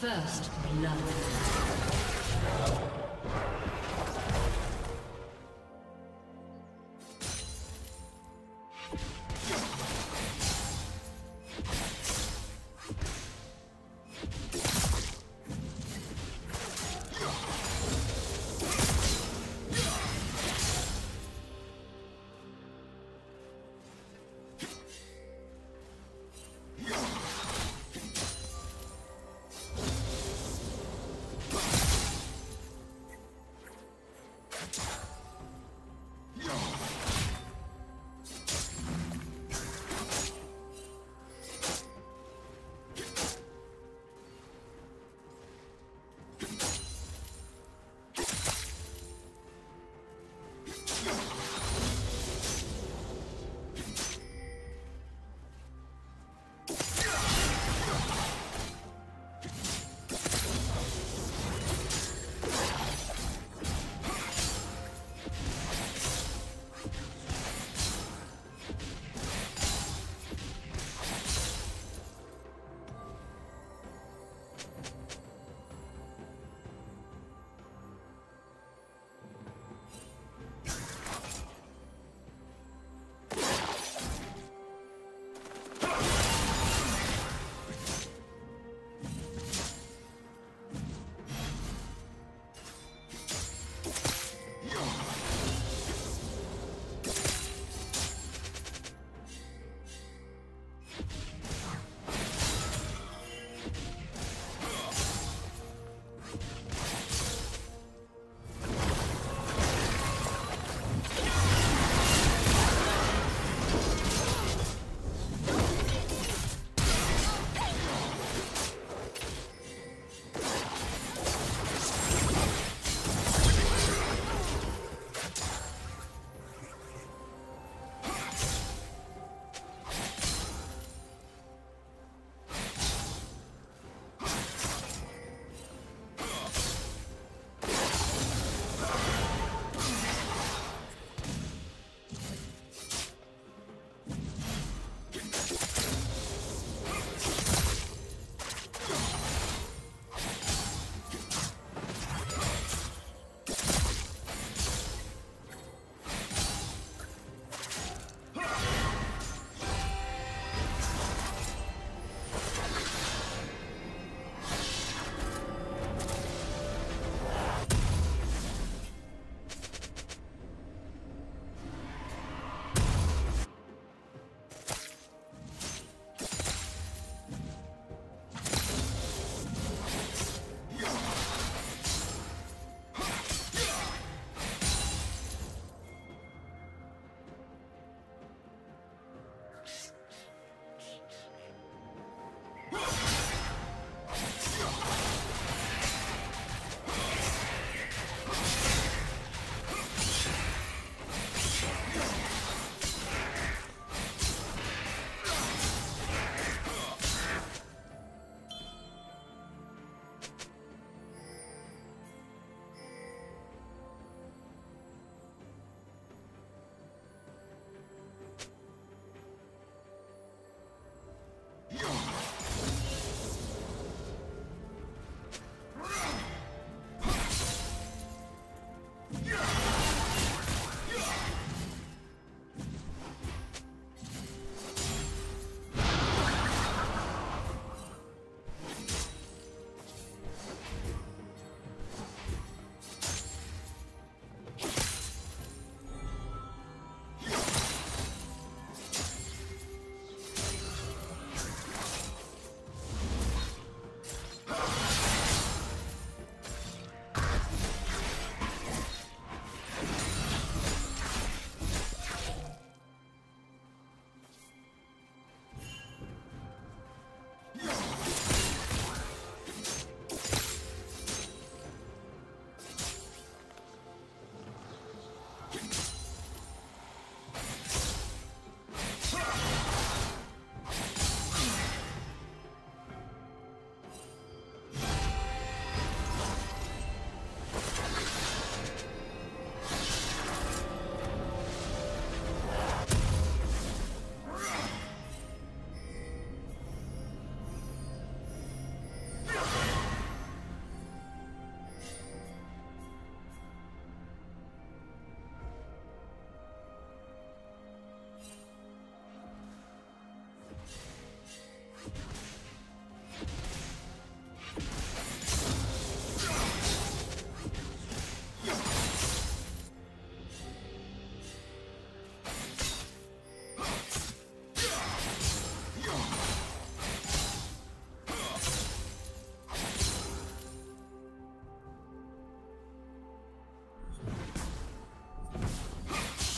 First blood.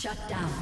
Shut down.